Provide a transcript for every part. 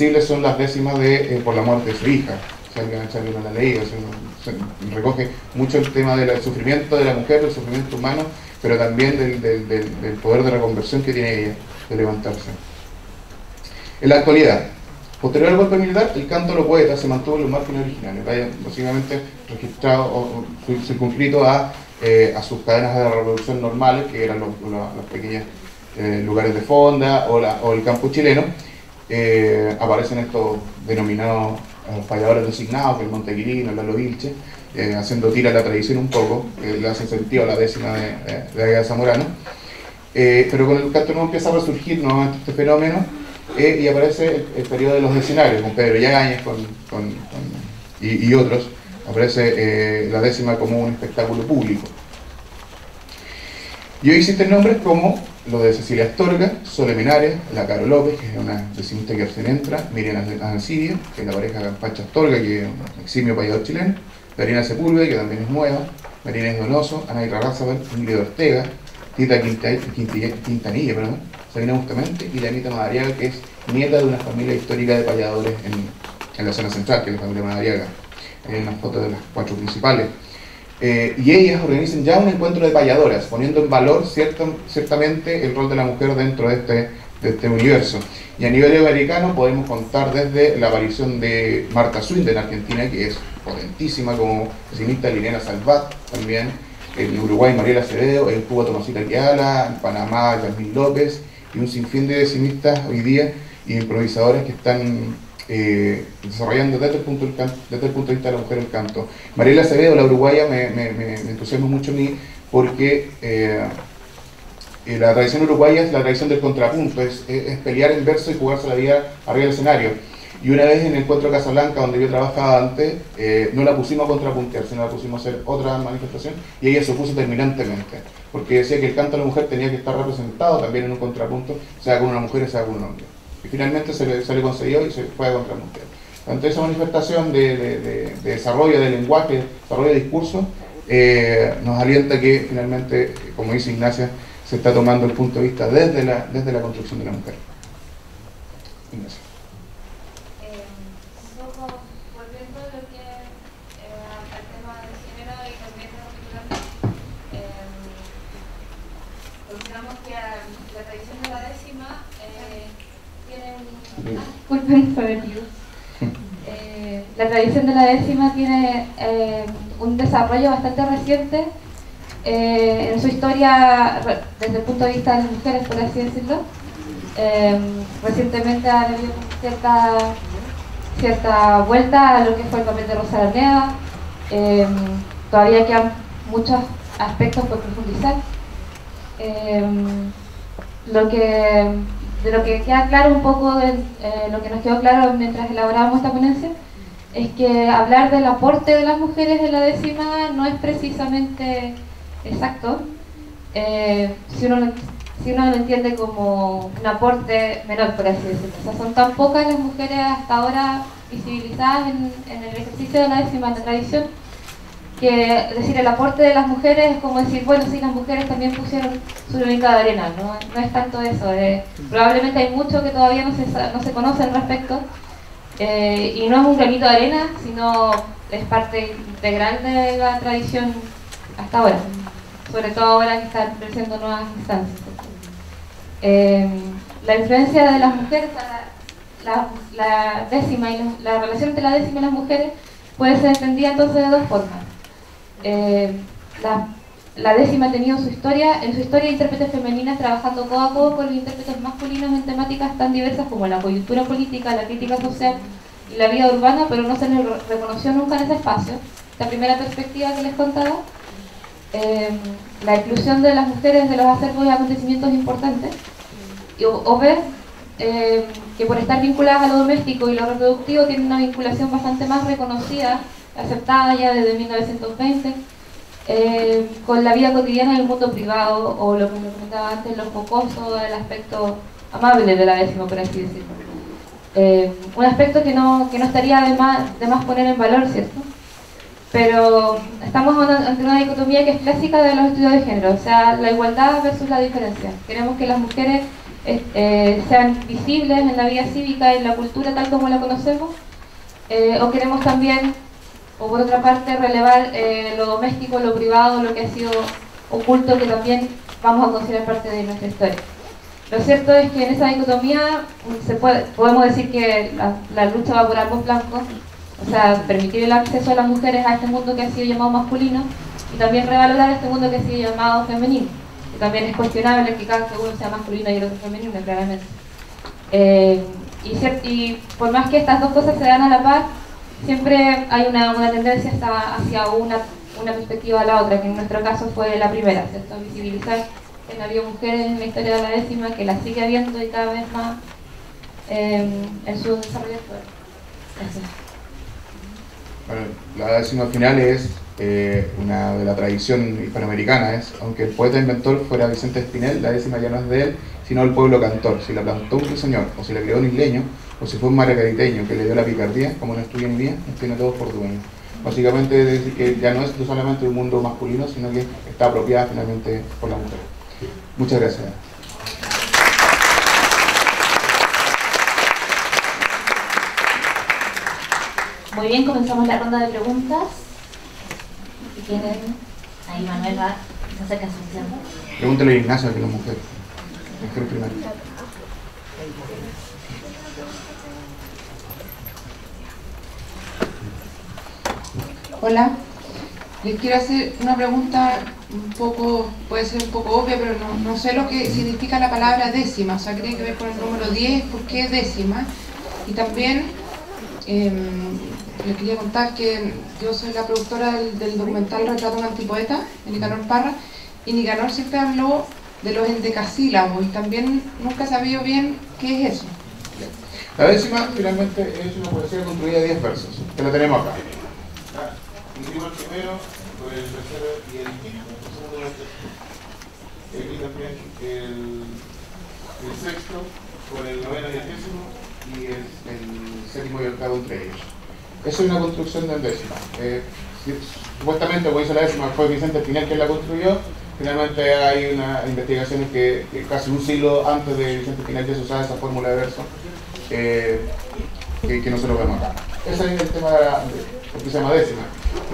sensibles son las décimas de eh, por la muerte de su hija. Si alguien, si alguien la leído, se, recoge mucho el tema del sufrimiento de la mujer, del sufrimiento humano, pero también del, del, del, poder de reconversión que tiene ella de levantarse. En la actualidad, posterior al golpe militar, el canto de los poetas se mantuvo en los márgenes originales, básicamente registrado o circunscrito a, eh, a sus cadenas de reproducción normales, que eran los, los, pequeños eh, lugares de fonda o, la, o el campo chileno, eh, aparecen estos denominados falladores designados, que el Montequirino, el Lalo Vilche, haciendo tira a la tradición un poco, le hace sentido a la décima de, de, de Zamorano. pero con el canto nuevo empieza a resurgir nuevamente este fenómeno y aparece el, periodo de los escenarios, con Pedro Yáñez con, con, y, y, otros, aparece la décima como un espectáculo público. Y hoy existen nombres como lo de Cecilia Astorga, Sole Menares, la Caro López, que es una decimista que recién entra, Miriam Ancidia, que es la pareja Campacha Astorga, que es un eximio payador chileno, Marina Sepúlveda, que también es nueva, Marina Donoso, Ana Razabal, Ingrid Ortega, Tita Quintanilla, perdón, Sabina Bustamante y la Anita Madariaga, que es nieta de una familia histórica de payadores en, en la zona central, que es la familia Madariaga. Hay unas fotos de las cuatro principales. Eh, y ellas organizan ya un encuentro de payadoras, poniendo en valor ciertamente el rol de la mujer dentro de este, de este universo. Y a nivel americano podemos contar desde la aparición de Marta Swinde en Argentina, que es potentísima como decimista Liliana Salvat, también en Uruguay Mariela Acevedo, en Cuba Tomasita Quiala, en Panamá Yasmín López, y un sinfín de decimistas hoy día y improvisadores que están eh, desarrollando desde el, punto desde el punto de vista de la mujer el canto. Mariela Acevedo, la uruguaya, me, me, mucho a mí porque eh, eh, la tradición uruguaya es la tradición del contrapunto, es, pelear en verso y jugarse la vida arriba del escenario. Y una vez en el encuentro de Casablanca, donde yo trabajaba antes, no la pusimos a contrapuntear, sino la pusimos a hacer otra manifestación y ella se opuso terminantemente, porque decía que el canto de la mujer tenía que estar representado también en un contrapunto, sea con una mujer sea con un hombre y finalmente se le, se le concedió y se fue a contramundial. Ante esa manifestación de, desarrollo de lenguaje, desarrollo de discurso, eh, nos alienta que finalmente, como dice Ignacia, se está tomando el punto de vista desde la, desde la construcción de la mujer. Ignacia. La tradición de la décima tiene eh, un desarrollo bastante reciente eh, en su historia desde el punto de vista de las mujeres, por así decirlo. recientemente ha habido cierta, cierta vuelta a lo que fue el papel de Rosa Larnea. todavía quedan muchos aspectos por profundizar. de lo que queda claro un poco de eh, lo que nos quedó claro mientras elaborábamos esta ponencia es que hablar del aporte de las mujeres en la décima no es precisamente exacto. Eh, si, uno lo, si uno lo entiende como un aporte menor, por así decirlo. O sea, son tan pocas las mujeres hasta ahora visibilizadas en, el ejercicio de la décima en la tradición que decir el aporte de las mujeres es como decir, bueno, sí, las mujeres también pusieron su granito de arena, no, no es tanto eso, eh, probablemente hay mucho que todavía no se, no se conoce al respecto, eh, y no es un granito de arena, sino es parte integral de la tradición hasta ahora, sobre todo ahora que están creciendo nuevas instancias. Eh, la influencia de las mujeres, la, décima y la relación entre la décima y las mujeres puede ser entendida entonces de dos formas eh, la, décima ha tenido su historia, en su historia intérpretes femeninas trabajando codo a codo con los intérpretes masculinos en temáticas tan diversas como la coyuntura política, la crítica social y la vida urbana, pero no se les reconoció nunca en ese espacio. La primera perspectiva que les contaba, eh, la inclusión de las mujeres de los acervos y acontecimientos importantes, o, ver eh, que por estar vinculadas a lo doméstico y lo reproductivo tienen una vinculación bastante más reconocida aceptada ya desde 1920, eh, con la vida cotidiana en el mundo privado, o lo que me comentaba antes, lo jocoso, el aspecto amable de la décima, por así decirlo. Eh, un aspecto que no, que no estaría de más, de más poner en valor, ¿cierto? Pero estamos ante una dicotomía que es clásica de los estudios de género, o sea, la igualdad versus la diferencia. Queremos que las mujeres eh, sean visibles en la vida cívica en la cultura tal como la conocemos, eh, o queremos también, o por otra parte, relevar eh, lo doméstico, lo privado, lo que ha sido oculto, que también vamos a considerar parte de nuestra historia. Lo cierto es que en esa dicotomía mm, se puede, podemos decir que la, la lucha va por ambos blancos, o sea, permitir el acceso a las mujeres a este mundo que ha sido llamado masculino y también revalorar este mundo que ha sido llamado femenino también es cuestionable que cada uno sea masculino y el otro femenino, claramente. Eh, y, por más que estas dos cosas se dan a la par, siempre hay una, tendencia hacia una, una perspectiva a la otra, que en nuestro caso fue la primera, ¿cierto? Visibilizar que no había mujeres en la historia de la décima, que la sigue habiendo y cada vez más eh, en su desarrollo. Bueno, la décima final es una de la tradición hispanoamericana es, aunque el poeta inventor fuera Vicente Espinel, la décima ya no es de él, sino del pueblo cantor. Si la plantó un señor, o si la creó un isleño, o si fue un margariteño que le dio la picardía, como no estudia en día, tiene todos por dueño. Básicamente decir que ya no es solamente un mundo masculino, sino que está apropiada finalmente por la mujer. Muchas gracias. Muy bien, comenzamos la ronda de preguntas tienen, ahí Manuel va, se acerca a su Pregúntale a Ignacio, que es la mujer. Mujer primaria. Hola, les quiero hacer una pregunta un poco, puede ser un poco obvia, pero no, no sé lo que significa la palabra décima, o sea, tiene que ver con el número 10, ¿por qué décima? Y también eh, les quería contar que yo soy la productora del, documental Retrato de un antipoeta, de Nicanor Parra, y Nicanor siempre habló de los endecasílabos y también nunca sabía bien qué es eso. La décima finalmente es una poesía construida de 10 versos, que lo tenemos acá. el primero, el tercero y el quinto, el segundo y el tercero. Aquí también el, el sexto, con el noveno y el décimo, y el, séptimo y octavo entre ellos. Eso es una construcción de décima. Eh, supuestamente, como dice la décima, fue Vicente Espinel quien la construyó. Finalmente hay unas investigaciones que, casi un siglo antes de Vicente Espinel ya se usaba esa fórmula de verso, eh, que, no se lo vemos acá. Ese es el tema de, la, lo que décima.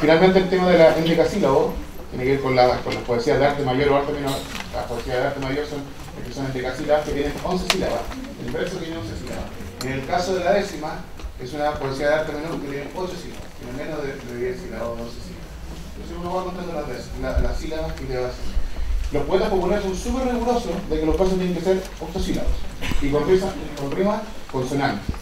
Finalmente el tema de la endecasílabo tiene que ver con, la, con las poesías de arte mayor o arte menor. Las poesías de arte mayor son que son que tienen 11 sílabas. El verso tiene 11 sílabas. En el caso de la décima, es una poesía de arte menor que tiene 8 sílabas, tiene menos de, 10 sílabas o 12 sílabas. Entonces uno va contando las, las sílabas y le va haciendo. Los poetas populares son súper rigurosos de que los versos tienen que ser octosílabos y con, rima, con rima consonante.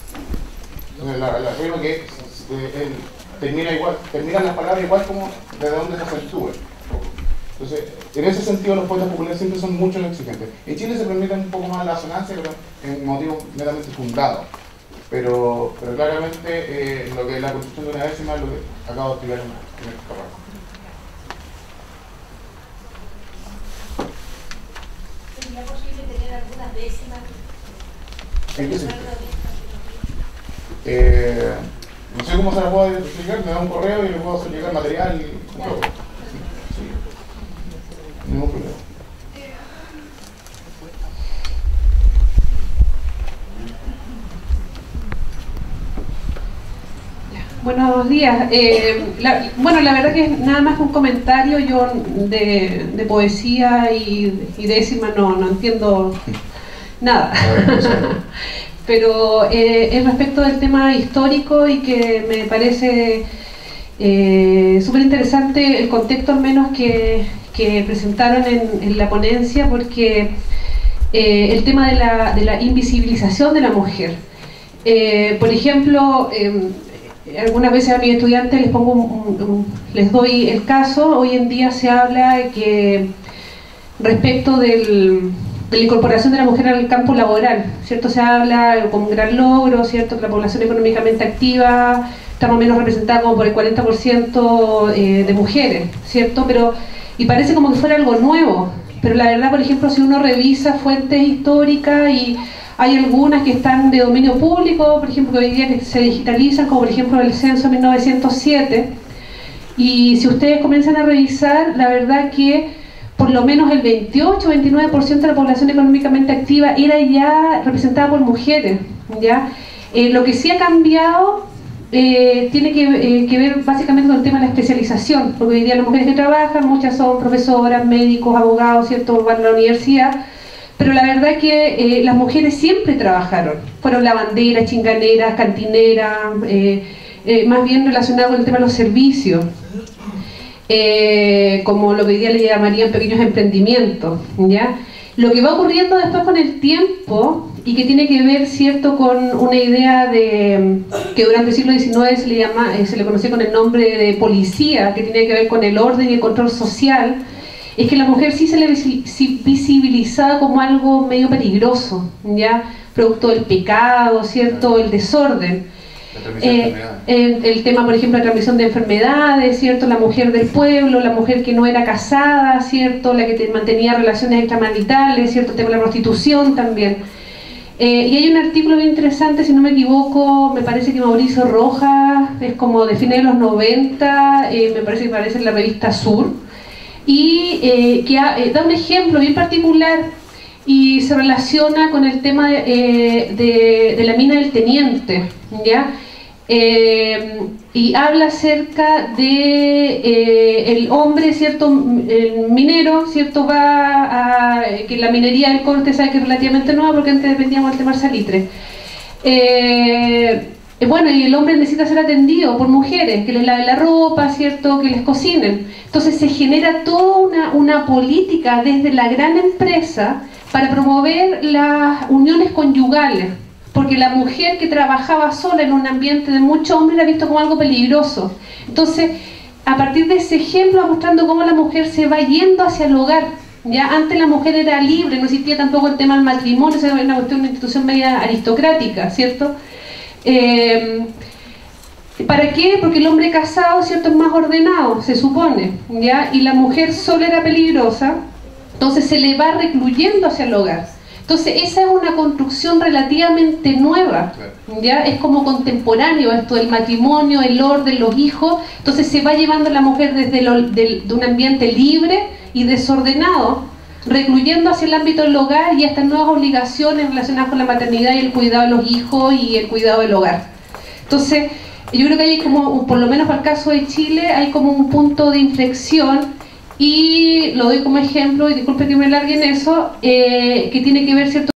Entonces la, la rima que eh, termina igual, terminan las palabras igual como de donde se acentúe. Entonces, en ese sentido los poetas populares siempre son mucho más exigentes. En Chile se permite un poco más la asonancia, pero en motivo meramente fundado. Pero, pero claramente eh, lo que es la construcción de una décima es lo que acabo de explicar en, en esta parte. ¿Sería posible tener algunas décimas? ¿En qué sentido? Eh, no sé cómo se la puedo explicar, me da un correo y le puedo hacer llegar material y un poco. Sí. Ningún problema. Buenos días. Eh, bueno, la verdad que es nada más un comentario. Yo de, poesía y, décima no, no, entiendo nada. Pero eh, es respecto del tema histórico y que me parece eh, súper interesante el contexto al menos que, presentaron en, la ponencia, porque eh, el tema de la, invisibilización de la mujer. por ejemplo, em, algunas veces a mis estudiantes les pongo les doy el caso, hoy en día se habla que respecto del, de la incorporación de la mujer al campo laboral, ¿cierto? Se habla como un gran logro, ¿cierto? Que la población económicamente activa está menos representada como por el 40% eh, de mujeres, ¿cierto? Pero, y parece como que fuera algo nuevo, pero la verdad, por ejemplo, si uno revisa fuentes históricas y hay algunas que están de dominio público, por ejemplo, que hoy día se digitalizan, como por ejemplo el censo 1907. Y si ustedes comienzan a revisar, la verdad que por lo menos el 28-29% de la población económicamente activa era ya representada por mujeres. ¿ya? Eh, lo que sí ha cambiado eh, tiene que, eh, que, ver básicamente con el tema de la especialización, porque hoy día las mujeres que trabajan, muchas son profesoras, médicos, abogados, ¿cierto? van a la universidad, pero la verdad es que eh, las mujeres siempre trabajaron, fueron lavanderas, chinganeras, cantineras, más bien relacionado con el tema de los servicios, como lo que hoy día le llamarían pequeños emprendimientos, ¿ya? Lo que va ocurriendo después con el tiempo y que tiene que ver, cierto, con una idea de que durante el siglo XIX se le, llama, se le conocía con el nombre de policía, que tiene que ver con el orden y el control social, es que la mujer sí se le visibilizaba como algo medio peligroso, ¿ya? Producto del pecado, ¿cierto? El desorden. Eh, el, el, tema, por ejemplo, de transmisión de enfermedades, ¿cierto? La mujer del pueblo, la mujer que no era casada, ¿cierto? La que te mantenía relaciones extramaritales, ¿cierto? El tema de la prostitución también. Eh, y hay un artículo bien interesante, si no me equivoco, me parece que Mauricio Rojas, es como de fines de los 90, eh, me parece que aparece en la revista Sur, y eh, que da un ejemplo bien particular y se relaciona con el tema eh, de, de, la mina del teniente, ¿ya? Y habla acerca de el hombre, ¿cierto? El minero, ¿cierto? Va a que la minería del corte sabe que es relativamente nueva porque antes dependíamos del tema salitre. Eh, bueno, y el hombre necesita ser atendido por mujeres, que les laven la ropa, ¿cierto? Que les cocinen. Entonces se genera toda una, una política desde la gran empresa para promover las uniones conyugales, porque la mujer que trabajaba sola en un ambiente de mucho hombre era visto como algo peligroso. Entonces, a partir de ese ejemplo, mostrando cómo la mujer se va yendo hacia el hogar. Ya antes la mujer era libre, no existía tampoco el tema del matrimonio, era una cuestión, una institución media aristocrática, ¿cierto? Eh, ¿Para qué? Porque el hombre casado, ¿cierto?, es más ordenado, se supone, ¿ya? Y la mujer sola era peligrosa, entonces se le va recluyendo hacia el hogar. Entonces esa es una construcción relativamente nueva, ¿ya? Es como contemporáneo esto del matrimonio, el orden, los hijos, entonces se va llevando a la mujer desde lo, de, de un ambiente libre y desordenado recluyendo hacia el ámbito del hogar y estas nuevas obligaciones relacionadas con la maternidad y el cuidado de los hijos y el cuidado del hogar. Entonces, yo creo que hay como, por lo menos para el caso de Chile, hay como un punto de inflexión y lo doy como ejemplo, y disculpe que me largue en eso, eh, que tiene que ver, ¿cierto?